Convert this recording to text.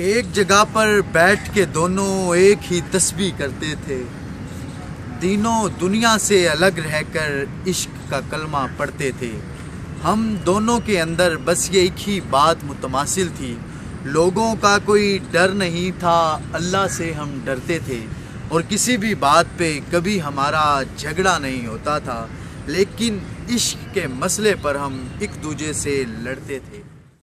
एक जगह पर बैठ के दोनों एक ही तस्बी करते थे। दिनों दुनिया से अलग रहकर इश्क का कलमा पढ़ते थे। हम दोनों के अंदर बस ये एक ही बात मुतमासिल थी। लोगों का कोई डर नहीं था, अल्लाह से हम डरते थे। और किसी भी बात पे कभी हमारा झगड़ा नहीं होता था। लेकिन इश्क के मसले पर हम एक दूजे से लड़ते थे।